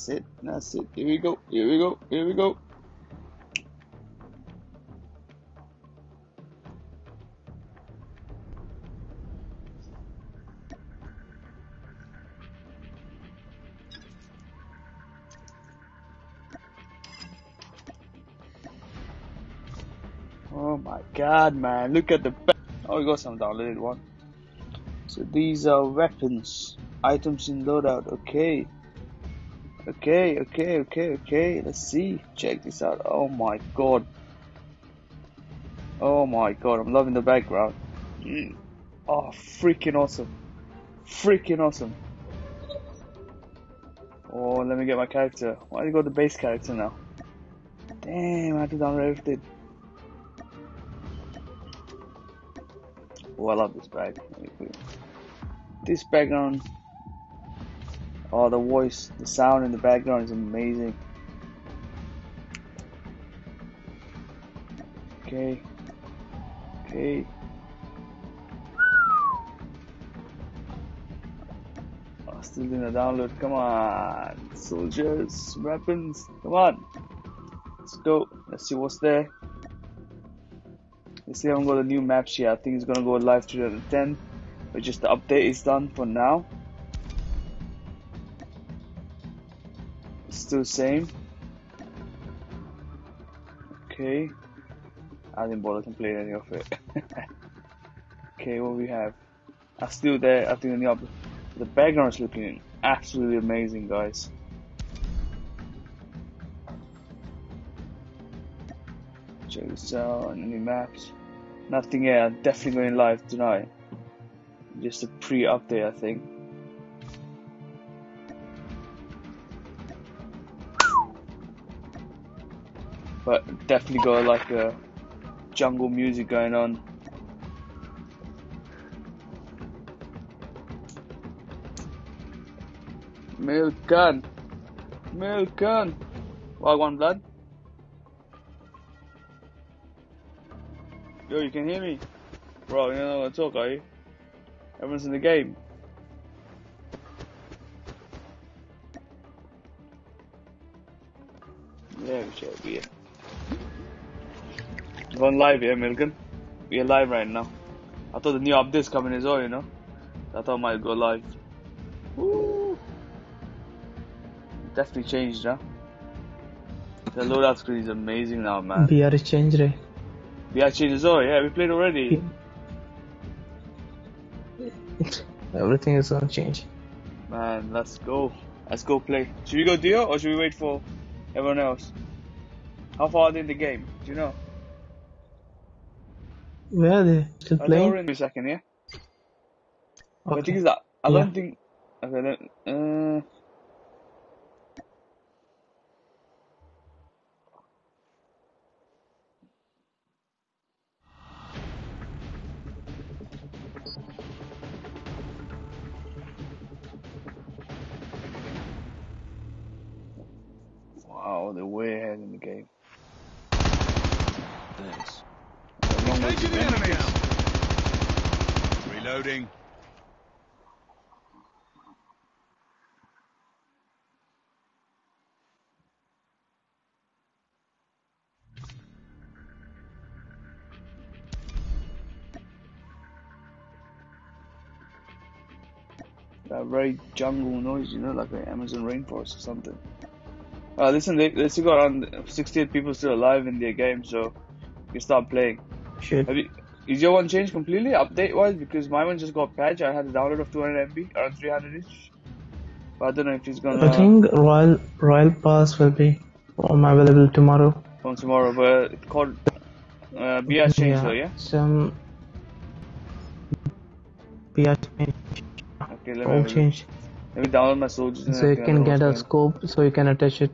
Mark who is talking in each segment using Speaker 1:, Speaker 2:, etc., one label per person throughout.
Speaker 1: That's it. That's it. Here we go. Here we go. Here we go. Oh my god, man. Look at the. Oh, we got some downloaded one. So these are weapons. Items in loadout. Okay. Okay, okay, okay, okay. Let's see. Check this out. Oh my god. Oh my god. I'm loving the background. Mm. Oh, freaking awesome. Freaking awesome. Oh, let me get my character. Why do you go to base character now? Damn, I have to download everything. Oh, I love this bag. This background Oh, the voice, the sound in the background is amazing. Okay. Okay. Oh, still doing a download. Come on. Soldiers, weapons. Come on. Let's go. Let's see what's there. Let's see I haven't got the new maps yet. I think it's gonna go live 2010. But just the update is done for now. Still the same. Okay. I didn't bother to play any of it. okay, what we have? I'm still there. I think the the background is looking absolutely amazing, guys. Check this out. Any maps? Nothing yet. I'm definitely going live tonight. Just a pre-update, I think. But definitely got like a jungle music going on. Milk gun, milk gun. Wagwan blood. Yo, you can hear me, bro. You know what I talk, are you? Everyone's in the game. Yeah, we should be. Going live, here, Milton. We are live right now. I thought the new update's coming as well, you know. I thought I might go live. Woo! Definitely changed, huh? The loadout screen is amazing now, man.
Speaker 2: BR changed, right?
Speaker 1: BR changed as well, yeah. We played already.
Speaker 2: Everything is gonna change.
Speaker 1: Man, let's go. Let's go play. Should we go duo or should we wait for everyone else? How far are they in the game? Do you know?
Speaker 2: Where are they? Still playing?
Speaker 1: in a second, yeah. But the thing is that I
Speaker 2: Yeah.
Speaker 1: don't think. Okay, then. Uh, very jungle noise, you know, like an Amazon rainforest or something. Uh, listen, they, they still got around 68 people still alive in their game, so you start playing.
Speaker 2: Shit.
Speaker 1: Have you, is your one changed completely update wise? Because my one just got patched. I had a download of 200 MB around 300 ish. But I don't know if it's gonna
Speaker 2: I think Royal Royal Pass will be um, available tomorrow.
Speaker 1: come tomorrow. But it's called uh, BR changed though, yeah.
Speaker 2: Some change,
Speaker 1: Okay, let me
Speaker 2: all
Speaker 1: have
Speaker 2: change.
Speaker 1: let me download my soldiers.
Speaker 2: So you
Speaker 1: can
Speaker 2: get a scope, so you can attach it.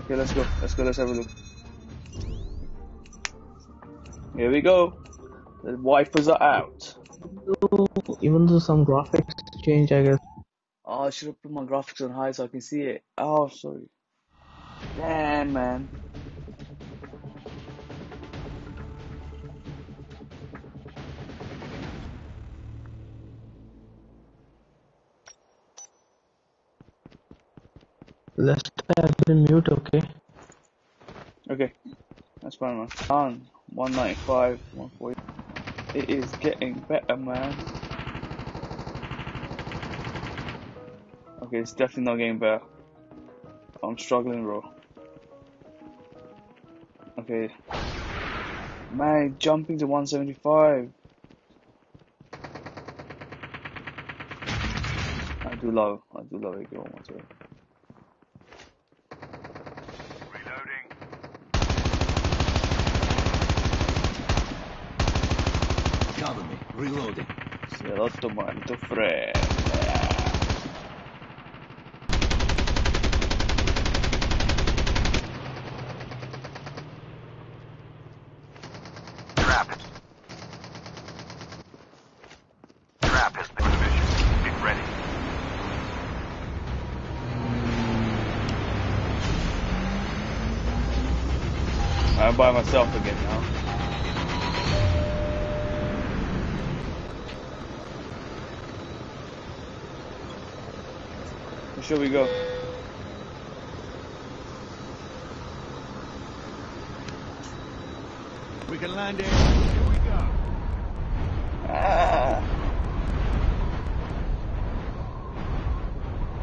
Speaker 1: Okay, let's go. Let's go. Let's have a look. Here we go. The wipers are out.
Speaker 2: Even though some graphics change, I guess.
Speaker 1: Oh, I should have put my graphics on high so I can see it. Oh, sorry. Damn, man.
Speaker 2: Last time I mute, okay?
Speaker 1: Okay, that's fine, man. On 195, 140. It is getting better, man. Okay, it's definitely not getting better. I'm struggling, bro. Okay. Man, jumping to 175. I do love, I do love it. Go on, sorry.
Speaker 3: Cover me. Reloading.
Speaker 1: Se l'ho tomato freddo.
Speaker 4: Trap. Trap has been. Be ready.
Speaker 1: I'm by myself again now. Should we go?
Speaker 3: We can land in. Here we go.
Speaker 1: Ah.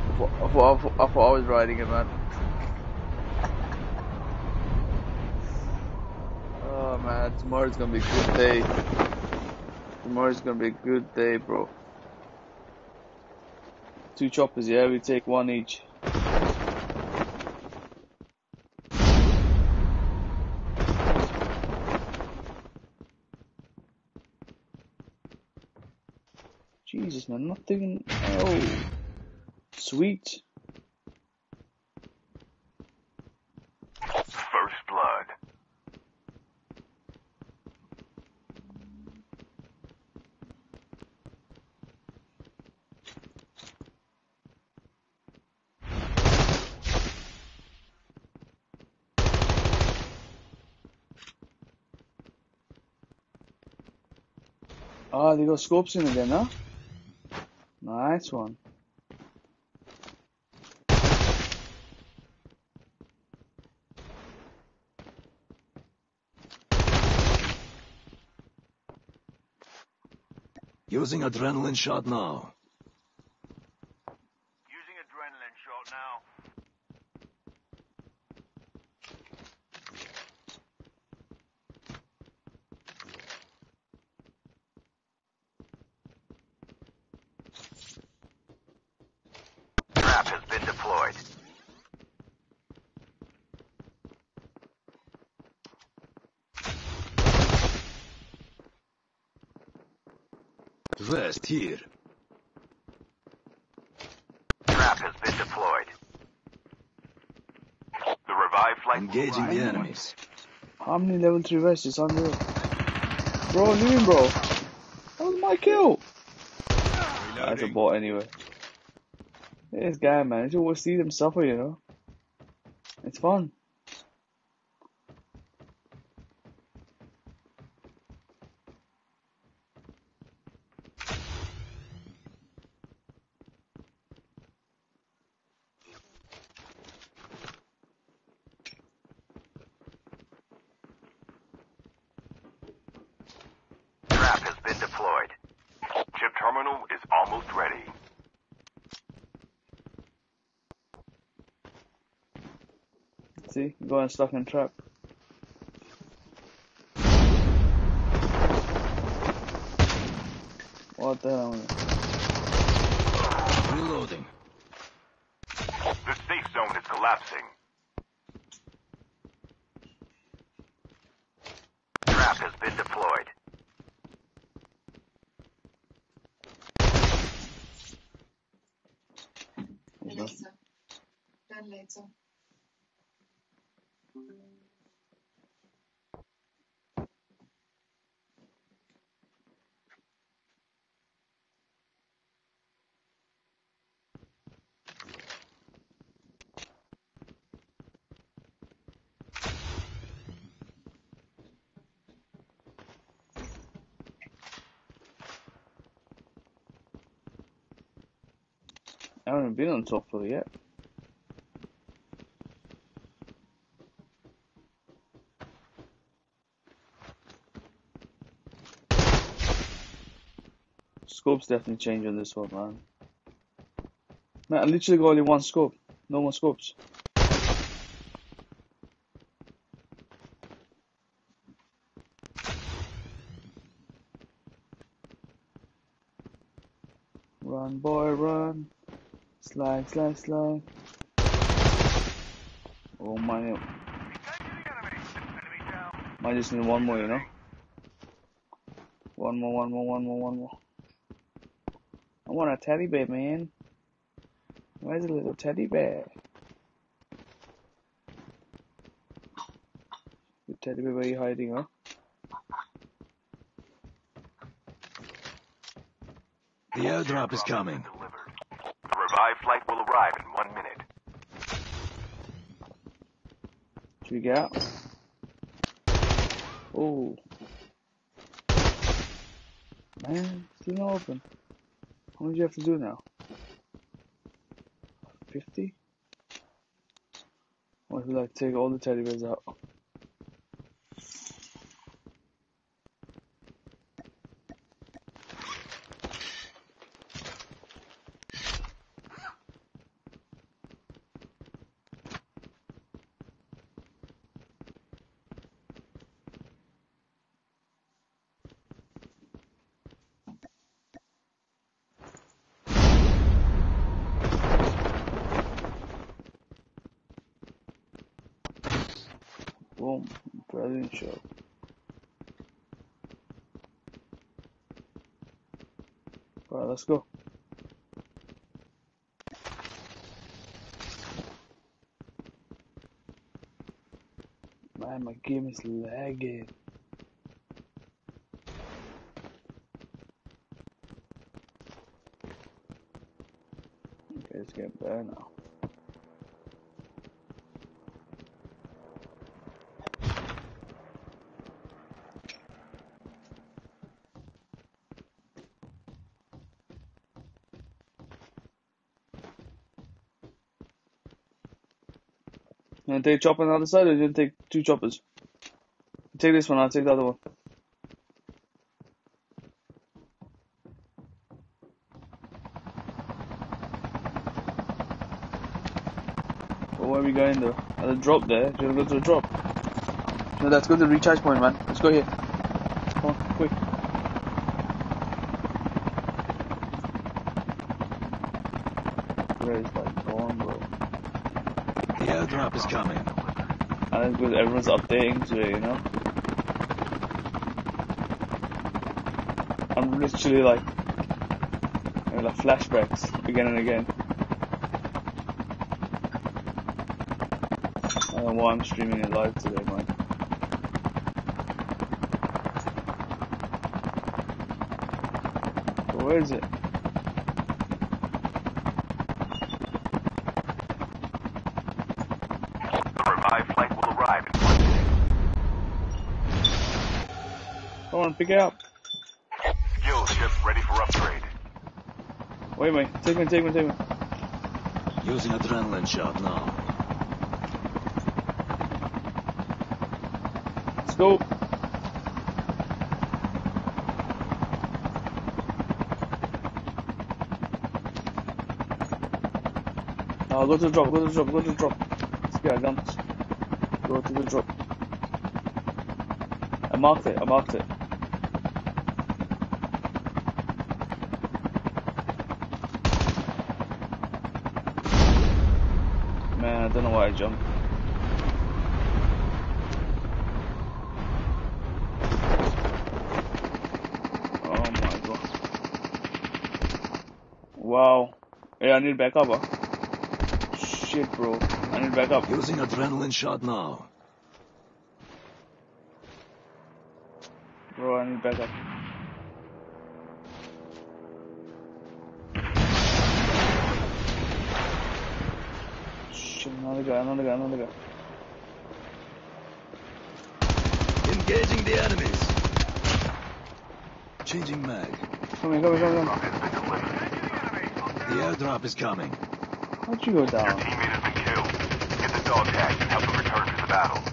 Speaker 1: I I, thought, I, thought, I thought I was riding it, man. oh man, tomorrow's gonna be a good day. Tomorrow's gonna be a good day, bro. Two choppers, yeah, we take one each. Jesus, man, nothing. Oh, sweet.
Speaker 4: First blood.
Speaker 1: Ah, got scopes in again, huh? Nice one.
Speaker 3: Using adrenaline shot now.
Speaker 4: Using adrenaline shot now. Trap has been deployed.
Speaker 3: Vest here.
Speaker 4: Trap has been deployed. The revived flight
Speaker 3: Engaging the
Speaker 4: in
Speaker 3: enemies.
Speaker 1: How many level 3 vests? It's unreal. Bro, leave him, bro. That was my kill. That's a bot anyway. This guy, man. You always see them suffer, you know. It's fun. Go and stuck in trap. What the hell?
Speaker 3: Reloading.
Speaker 4: The safe zone is collapsing. Trap has been deployed.
Speaker 5: Alexa. Done later.
Speaker 1: I haven't been on top floor yet. Scope's definitely changed on this one, man. Man, I literally got only one scope. No more scopes. Run, boy, run. Slide, slide, slide. Oh my. I just need one more, you know? One more, one more, one more, one more. I want a teddy bear, man. Where's the little teddy bear? The teddy bear, where are you hiding, huh?
Speaker 3: The airdrop is coming.
Speaker 4: The revived flight will arrive in one minute.
Speaker 1: Should we get out? Oh. Man, still not open. How much do you have to do now? 50? What if we like take all the teddy bears out? Let's go. Man, my game is lagging. Okay, let's get better now. Take chopper on the other side, or you to take two choppers? Take this one, I'll take the other one. Well, where are we going though? At the drop there. Do you want to go to the drop? No, let's go to the recharge point, man. Let's go here. Come on, quick. Where is that going, bro?
Speaker 3: The airdrop is coming.
Speaker 1: And because everyone's updating today, you know? I'm literally like, you know, like flashbacks again and again. I don't know why I'm streaming it live today, man. But where is it?
Speaker 4: The revived flight will arrive in one minute.
Speaker 1: Come on, pick it up.
Speaker 4: Skill chip ready for upgrade.
Speaker 1: Wait, wait. Take me, take me, take me.
Speaker 3: Using adrenaline shot now.
Speaker 1: Let's go. Uh, go to the drop, go to the drop, go to the drop. Let's get our guns. Go to the drop. I marked it, I marked it. I jumped. Oh my god. Wow. Hey, I need backup. Huh? Shit, bro. I need backup.
Speaker 3: Using adrenaline shot now.
Speaker 1: Shit, another guy, another guy, another guy.
Speaker 3: Engaging the enemies. Changing mag.
Speaker 1: Come here, come here, come here.
Speaker 3: The airdrop is coming.
Speaker 1: How'd you go down?
Speaker 4: Teammate has been killed. Get the dog tag and help them return to the battle.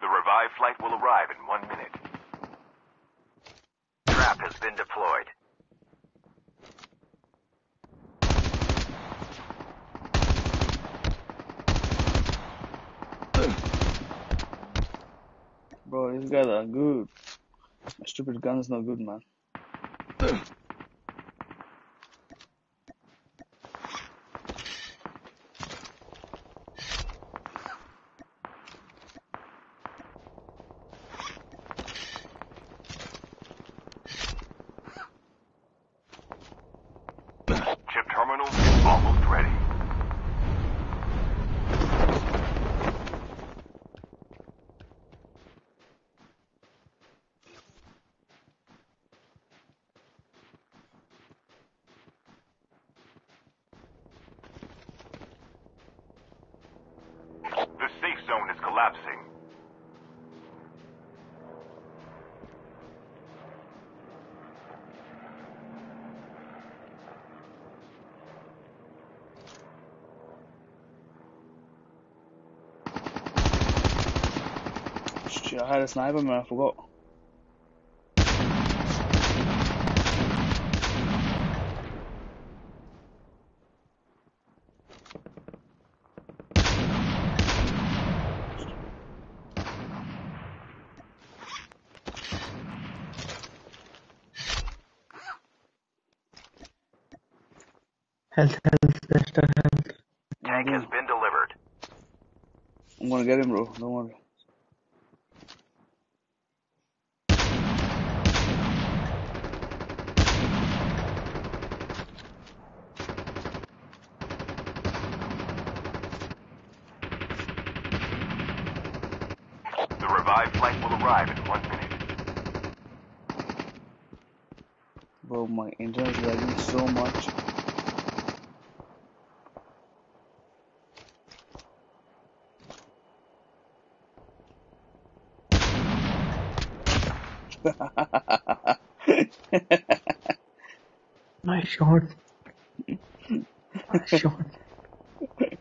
Speaker 4: The revived flight will arrive in one minute. Trap has been deployed.
Speaker 1: Bro, these guys are good. My gun's not good, man.
Speaker 4: Chip terminal is almost ready. The safe zone is collapsing.
Speaker 1: Shit, I had a sniper, man, I forgot.
Speaker 2: Health, health, Lester, health.
Speaker 4: Tank has been delivered.
Speaker 1: I'm gonna get him, bro. Don't worry.
Speaker 4: The revived flight will arrive in one minute.
Speaker 1: Bro, my internet is lagging so much.
Speaker 2: Nice shot. Nice shot.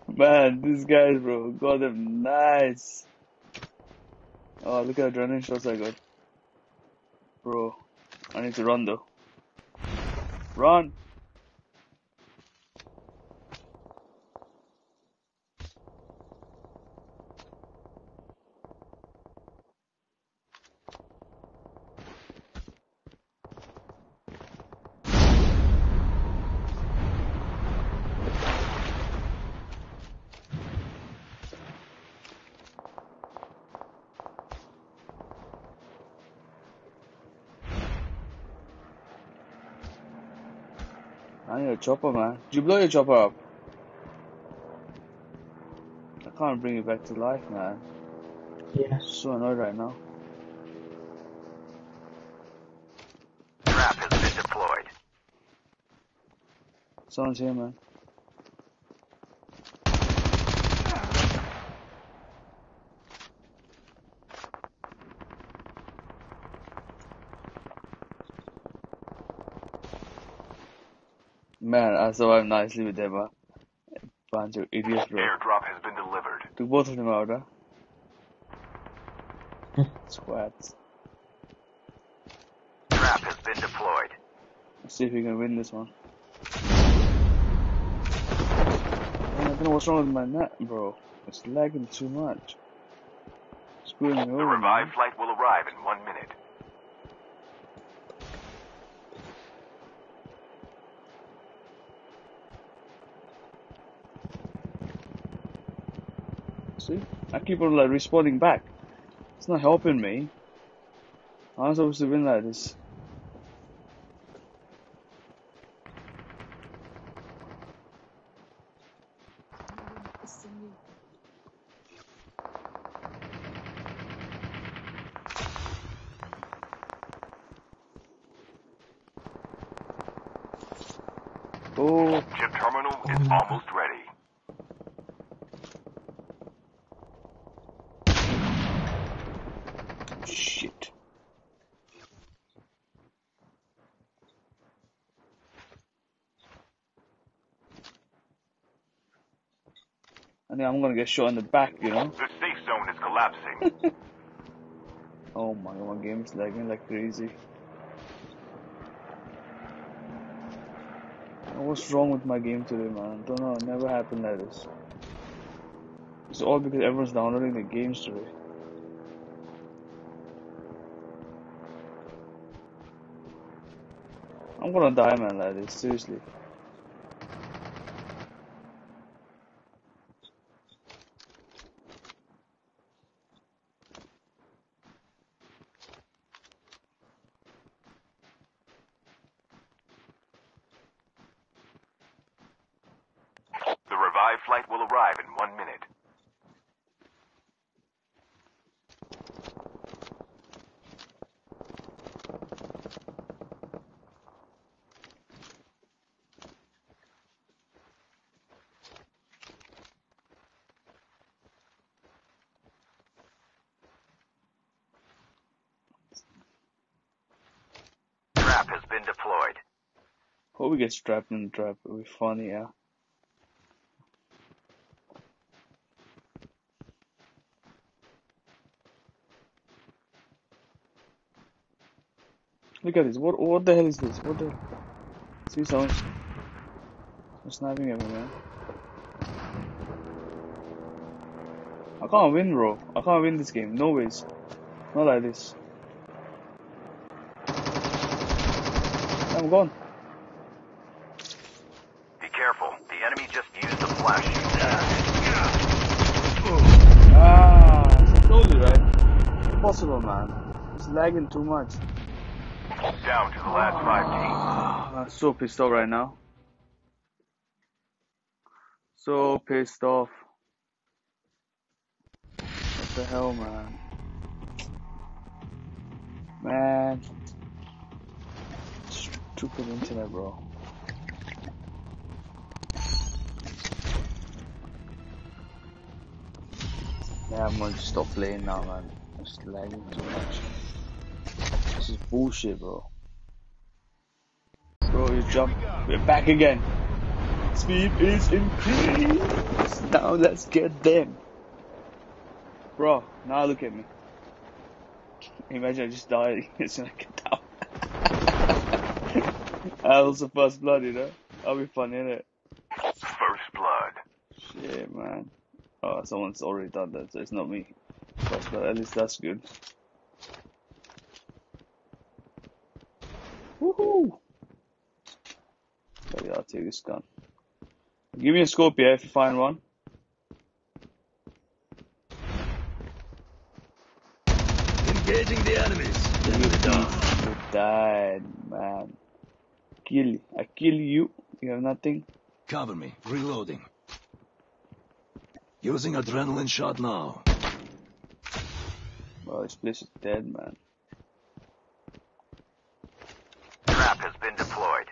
Speaker 1: Man, these guys, bro, got them nice. Oh, look at adrenaline shots I got. Bro, I need to run though. Run! Chopper, man. Did you blow your chopper up? I can't bring it back to life, man.
Speaker 2: Yes.
Speaker 1: So annoyed right now.
Speaker 4: Trap has been deployed.
Speaker 1: Someone's here, man. Man, I survived nicely with them, huh? Bunch of idiots, bro.
Speaker 4: Airdrop has been delivered.
Speaker 1: Took both of them out, huh? Squats.
Speaker 4: Trap has been deployed.
Speaker 1: Let's see if we can win this one. Man, I don't know what's wrong with my net, bro. It's lagging too much. Screwing me over.
Speaker 4: The
Speaker 1: over,
Speaker 4: revived
Speaker 1: man.
Speaker 4: flight will arrive in
Speaker 1: See? I keep on like responding back. It's not helping me. I'm supposed to win like this. Oh,
Speaker 4: terminal is almost ready.
Speaker 1: shit. I think I'm gonna get shot in the back, you know?
Speaker 4: The safe zone is collapsing.
Speaker 1: Oh my god, my game is lagging like crazy. What's wrong with my game today, man? Don't know, it never happened like this. It's all because everyone's downloading the games today. I'm gonna die, man, like this, seriously.
Speaker 4: The revived flight will arrive in one minute. Trap has been deployed.
Speaker 1: We get trapped in the trap, it'll be funny, yeah. Look at this. What what the hell is this? What the See someone's someone's sniping at me, man. I can't win, bro. I can't win this game. No ways. Not like this. I'm gone.
Speaker 4: Be careful. The enemy just used the flash.
Speaker 1: Ah, I told you, right? Impossible, man. It's lagging too much.
Speaker 4: Down to the last five teams.
Speaker 1: Ah, I'm so pissed off right now. So pissed off. What the hell, man? Man. Stupid internet, bro. Yeah, I'm gonna stop playing now, man. It's lagging too much. This is bullshit, bro. Bro, you jump. We're back again. Speed is increased. Now let's get them. Bro, now look at me. Imagine I just died. It's gonna get down. I was the first blood, you know? That'll be fun, innit?
Speaker 4: First blood.
Speaker 1: Shit, man. Oh, someone's already done that, so it's not me. First blood, at least that's good. Woohoo! Maybe I'll take this gun. Give me a scope, yeah, if you find one.
Speaker 3: Engaging the enemies.
Speaker 1: You You died, man. Kill. I kill you. You have nothing.
Speaker 3: Cover me. Reloading. Using adrenaline shot now.
Speaker 1: Well, this place is dead, man.
Speaker 4: Trap has been deployed.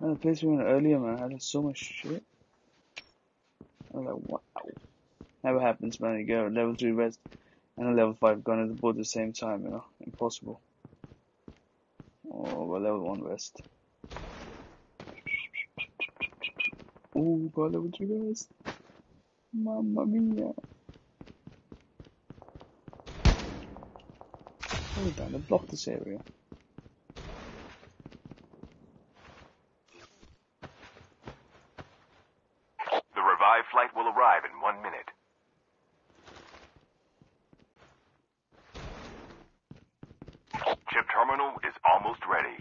Speaker 1: Man, the place we went earlier, man, had so much shit. I was like, wow. Never happens, man. You a level 3 vest and a level 5 gun at the both at the same time, you know? Impossible. Oh, well, level 1 vest. Ooh, got level 3 vest. Mamma mia. Coming down. They block this area.
Speaker 4: The revived flight will arrive in one minute. Chip terminal is almost ready.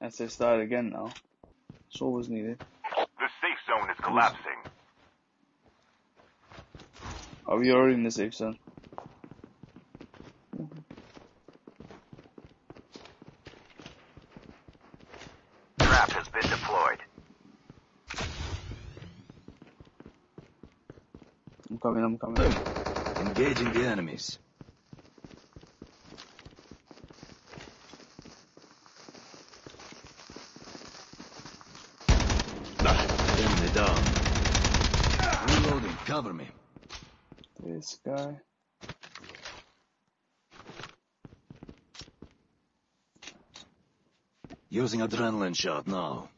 Speaker 1: As they start again now. It's always needed.
Speaker 4: The safe zone is collapsing.
Speaker 1: Are we already in the safe zone?
Speaker 4: Trap has been deployed.
Speaker 1: I'm coming, I'm coming.
Speaker 3: Engaging the enemies. Ah, enemy down. Reloading. Cover me.
Speaker 1: This guy.
Speaker 3: Using adrenaline shot now.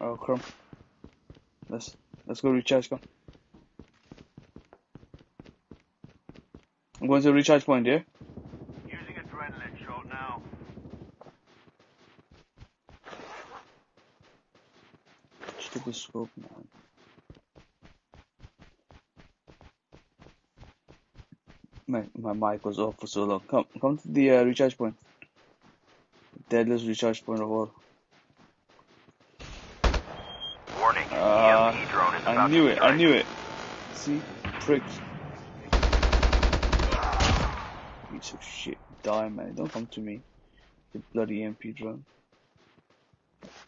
Speaker 1: Oh, crumb. Let's let's go recharge. Go. I'm going to recharge point. Yeah.
Speaker 4: Using adrenaline shot now.
Speaker 1: Man. My my mic was off for so long. Come come to the uh, recharge point. Deadliest recharge point of all.
Speaker 4: Warning,
Speaker 1: Uh,
Speaker 4: EMP drone is
Speaker 1: I knew it. I knew it. See, pricks. Piece of shit. Die, man. Don't come to me. The bloody EMP drone.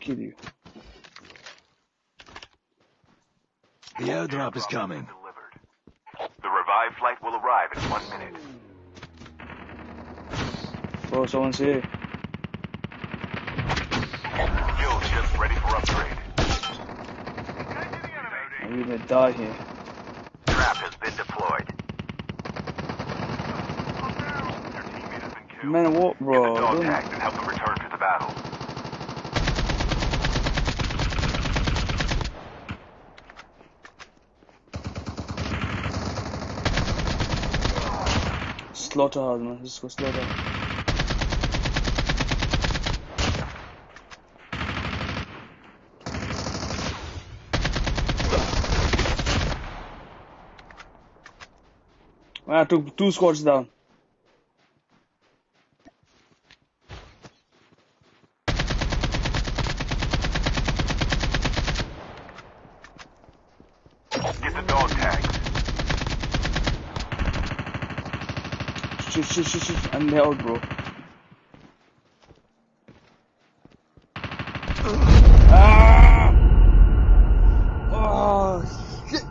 Speaker 1: Kill you.
Speaker 3: The airdrop is coming.
Speaker 4: Delivered. The revived flight will arrive in one minute.
Speaker 1: Bro, someone's here.
Speaker 4: Fuel ships ready for upgrade.
Speaker 1: I'm gonna die here.
Speaker 4: Trap has been deployed. Your teammate has been killed.
Speaker 1: Man, what,
Speaker 4: Get the
Speaker 1: bro?
Speaker 4: dog tags and help them return to the battle.
Speaker 1: Slaughterhouse, man. Let's go I ah, took two squads down.
Speaker 4: Get the dog tags.
Speaker 1: Shit, shit, shit, shit. I'm held, bro. Ah! Oh, shit.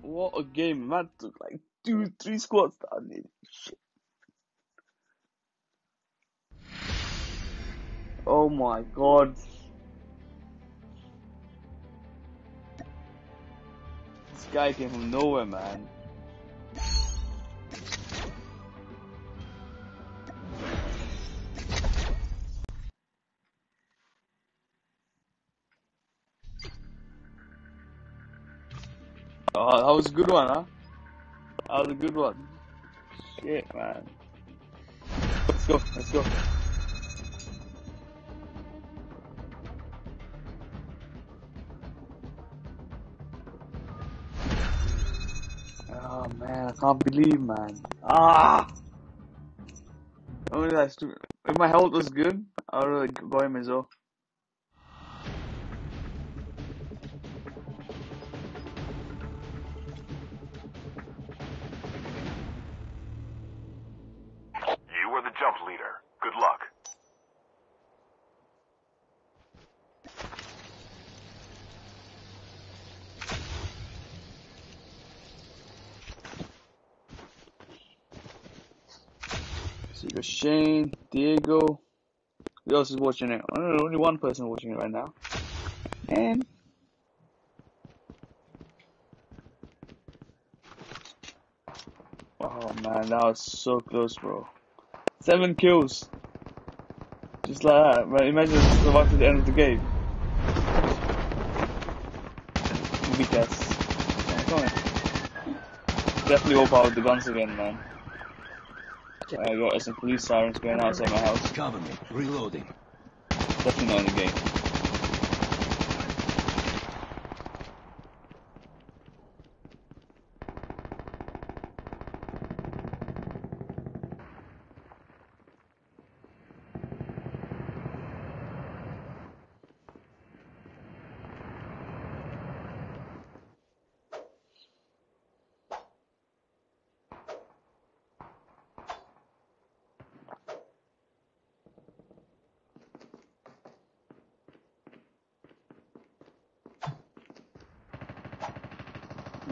Speaker 1: What a game. Man took like two, three squads down. dude. Shit. Oh my god. This guy came from nowhere, man. Oh, that was a good one, huh? That was a good one. Shit, man. Let's go, let's go. Oh man, I can't believe, man. Ah! Only that stupid. If my health was good, I would have got him as well.
Speaker 4: Jump leader. Good luck.
Speaker 1: So you got Shane, Diego. Who else is watching it? Oh, Don't only one person watching it right now. And oh man, that was so close, bro. Seven kills. Just like that. But imagine survive to the end of the game. Come on. Definitely overpowered the guns again, man. I got some police sirens going outside my house.
Speaker 3: Cover me. Reloading.
Speaker 1: Definitely not in the game.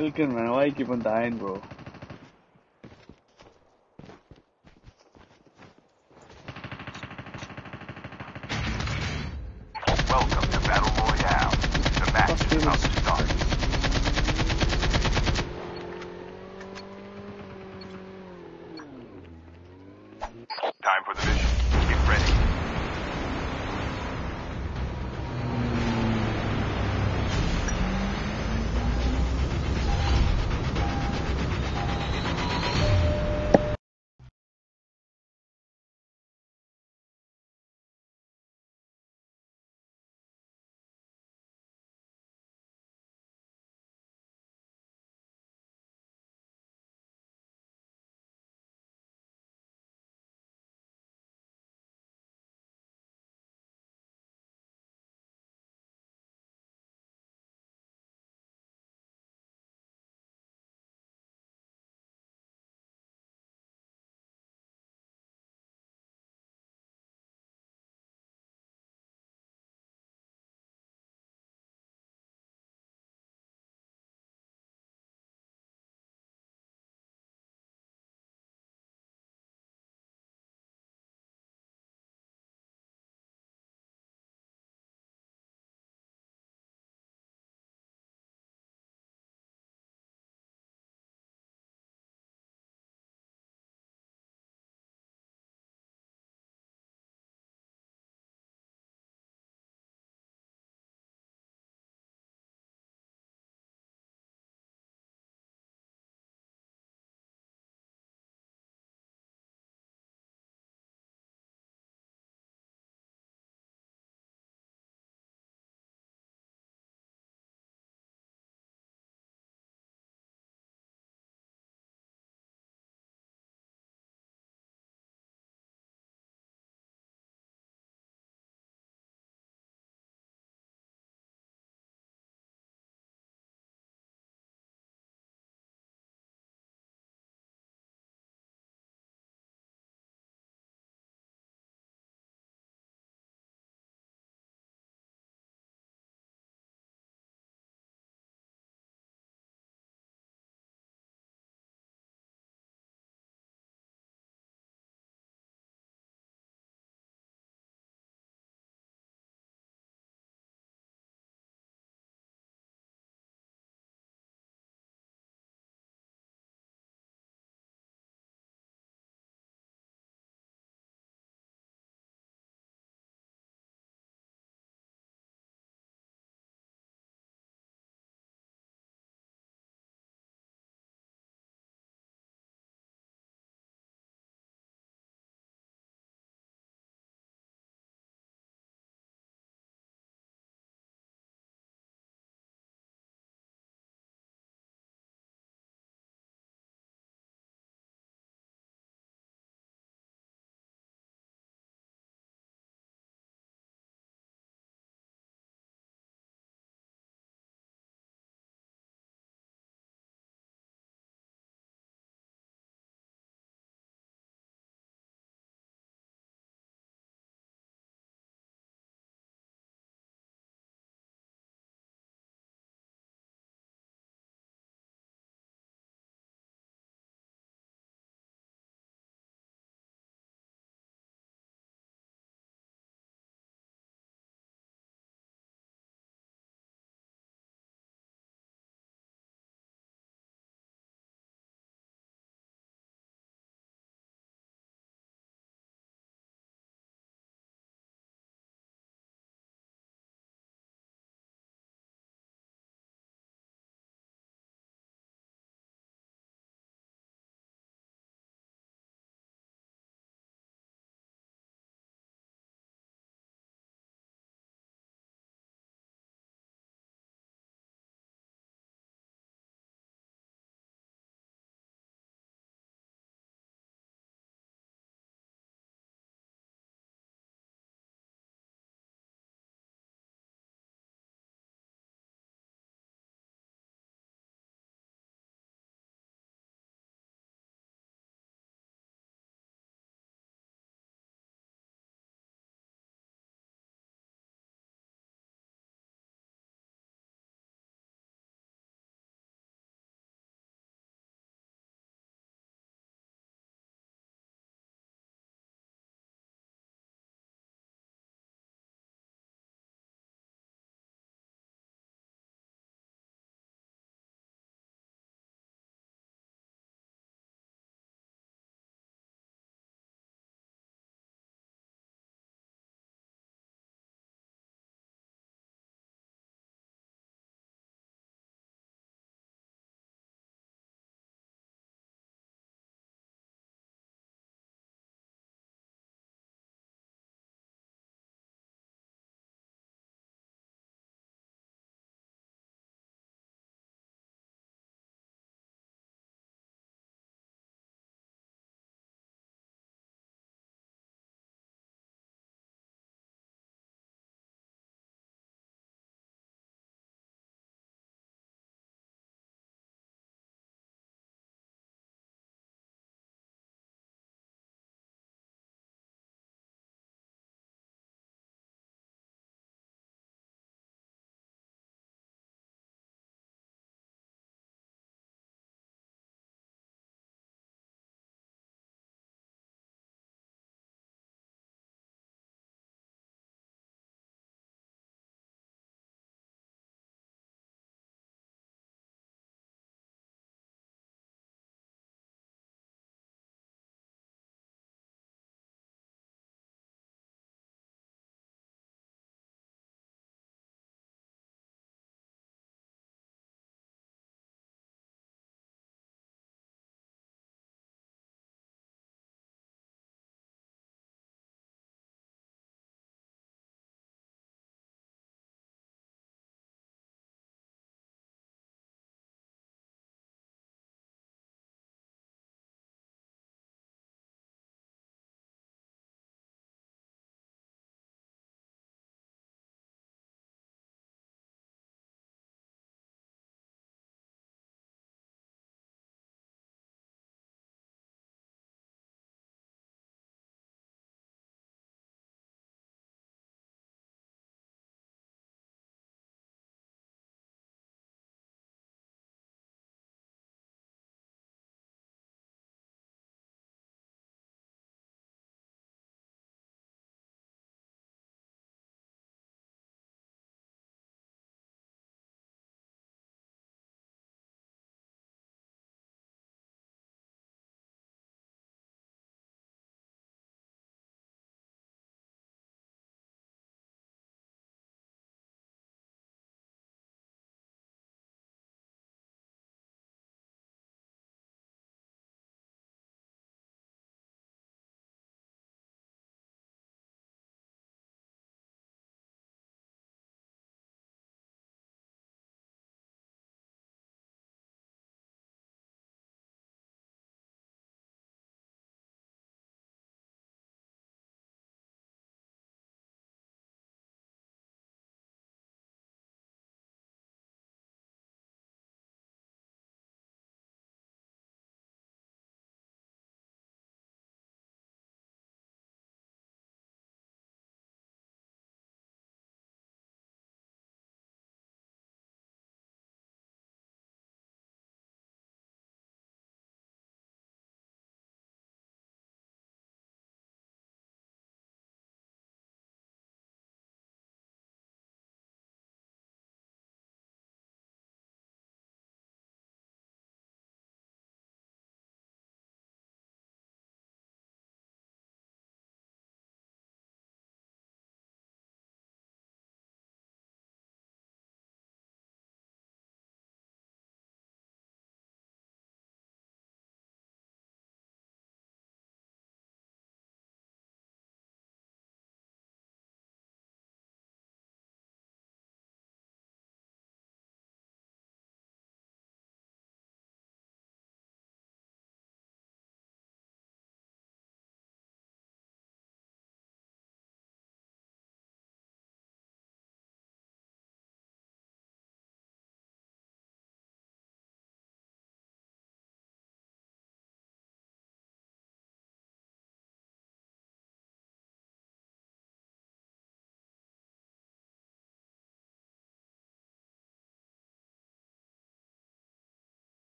Speaker 1: Milken, man, why you keep on dying, bro?
Speaker 4: Welcome to Battle Royale. The match is about to start.